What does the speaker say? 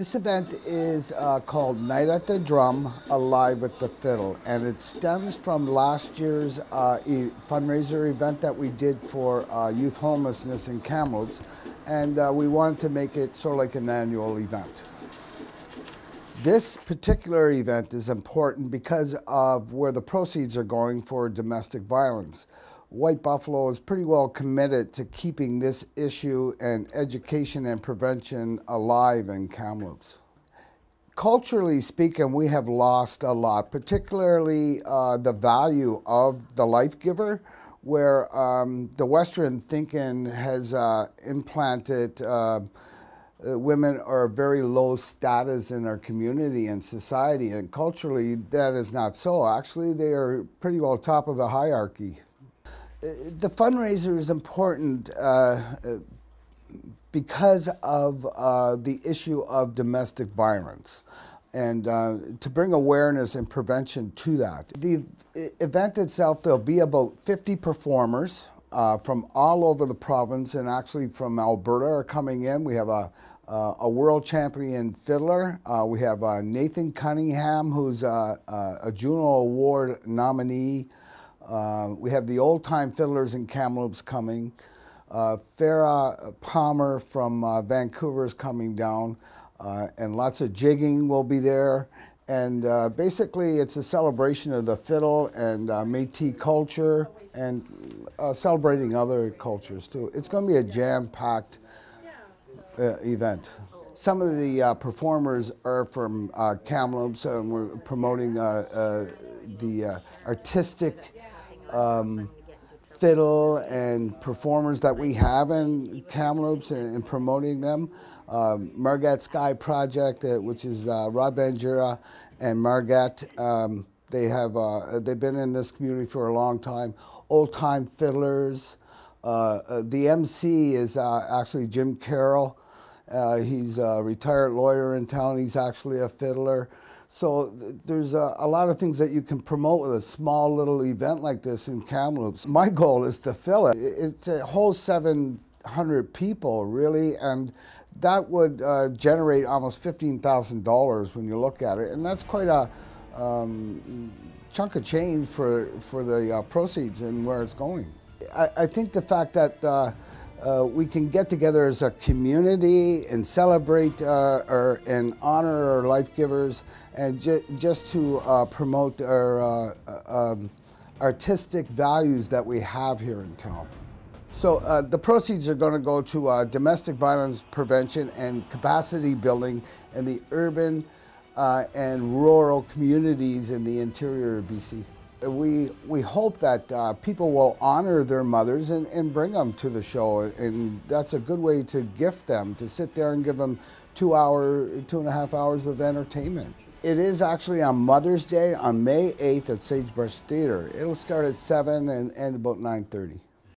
This event is uh, called Night at the Drum Alive with the Fiddle, and it stems from last year's uh, e fundraiser event that we did for uh, youth homelessness in Kamloops, and uh, we wanted to make it sort of like an annual event. This particular event is important because of where the proceeds are going for domestic violence. White Buffalo is pretty well committed to keeping this issue and education and prevention alive in Kamloops. Culturally speaking, we have lost a lot, particularly uh, the value of the life giver, where um, the Western thinking has uh, implanted uh, women are very low status in our community and society, and culturally that is not so. Actually, they are pretty well top of the hierarchy the fundraiser is important uh, uh, because of uh, the issue of domestic violence and uh, to bring awareness and prevention to that. The event itself, there'll be about 50 performers uh, from all over the province and actually from Alberta are coming in. We have a, uh, a world champion fiddler. we have Nathan Cunningham, who's a Juno Award nominee. Uh, we have the old time fiddlers in Kamloops coming. Uh, Farah Palmer from uh, Vancouver is coming down, uh, and lots of jigging will be there. And uh, basically, it's a celebration of the fiddle and uh, Métis culture and celebrating other cultures too. It's going to be a jam packed event. Some of the performers are from Kamloops, and we're promoting the artistic um, fiddle and performers that we have in Kamloops and, and promoting them. Um, Margat Sky Project, uh, which is uh, Rod Banjura and Margat, um, they have uh, they've been in this community for a long time. Old time fiddlers. Uh, uh the MC is uh, actually Jim Carroll. He's a retired lawyer in town. He's actually a fiddler. So there's a, a, lot of things that you can promote with a small little event like this in Kamloops. My goal is to fill it. It's a whole 700 people, really, and that would uh, generate almost $15,000 when you look at it, and that's quite a um, chunk of change for, for the uh, proceeds and where it's going. I, I think the fact that uh, uh, we can get together as a community and celebrate uh, or, and honor our life givers and ju just to uh, promote our uh, uh, um, artistic values that we have here in town. So uh, the proceeds are going to go to domestic violence prevention and capacity building in the urban and rural communities in the interior of BC we we hope that uh, people will honor their mothers and, and bring them to the show. And that's a good way to gift them to sit there and give them two hour two and a half hours of entertainment. It is actually on mother's day on may 8th at sagebrush theater. It'll start at 7 and end about 9.30